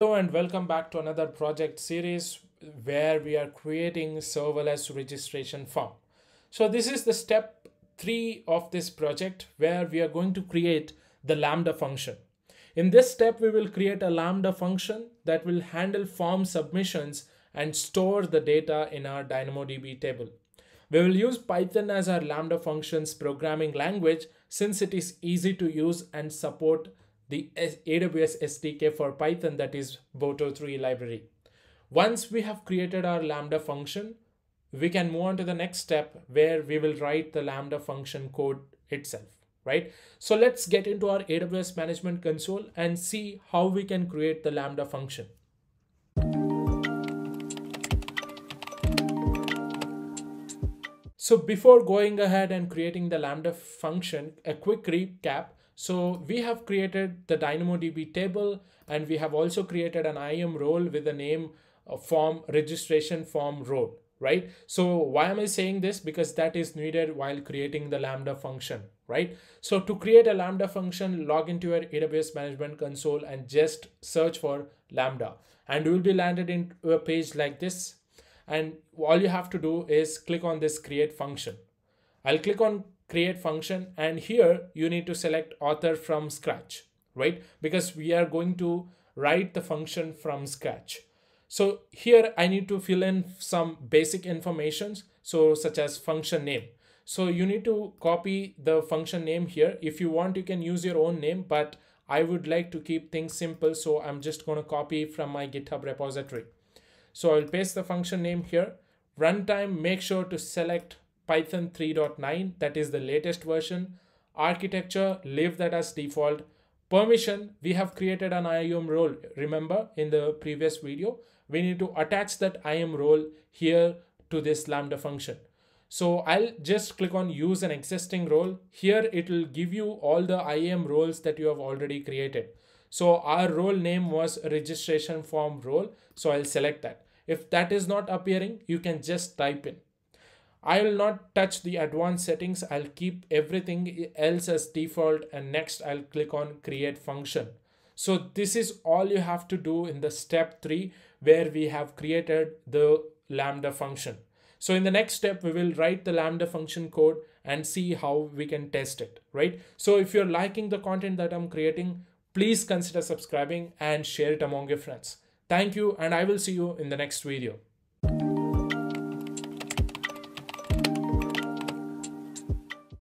Hello and welcome back to another project series where we are creating serverless registration form. So this is the step three of this project where we are going to create the Lambda function. In this step, we will create a Lambda function that will handle form submissions and store the data in our DynamoDB table. We will use Python as our Lambda functions programming language since it is easy to use and support the AWS SDK for Python that is Boto3 library. Once we have created our Lambda function, we can move on to the next step where we will write the Lambda function code itself, right? So let's get into our AWS management console and see how we can create the Lambda function. So before going ahead and creating the Lambda function, a quick recap so we have created the DynamoDB table and we have also created an IAM role with the name form registration form role, right? So why am I saying this? Because that is needed while creating the Lambda function, right? So to create a Lambda function, log into your AWS management console and just search for Lambda and you will be landed into a page like this. And all you have to do is click on this create function. I'll click on create function and here you need to select author from scratch right? Because we are going to write the function from scratch. So here i need to fill in some basic informations so such as function name. So you need to copy the function name here. If you want you can use your own name but i would like to keep things simple so i'm just going to copy from my github repository. So i'll paste the function name here. Runtime make sure to select Python 3.9, that is the latest version. Architecture, leave that as default. Permission, we have created an IAM role. Remember in the previous video, we need to attach that IAM role here to this Lambda function. So I'll just click on use an existing role. Here it will give you all the IAM roles that you have already created. So our role name was registration form role. So I'll select that. If that is not appearing, you can just type in. I will not touch the advanced settings. I'll keep everything else as default and next I'll click on create function. So this is all you have to do in the step three where we have created the Lambda function. So in the next step, we will write the Lambda function code and see how we can test it, right? So if you're liking the content that I'm creating, please consider subscribing and share it among your friends. Thank you and I will see you in the next video.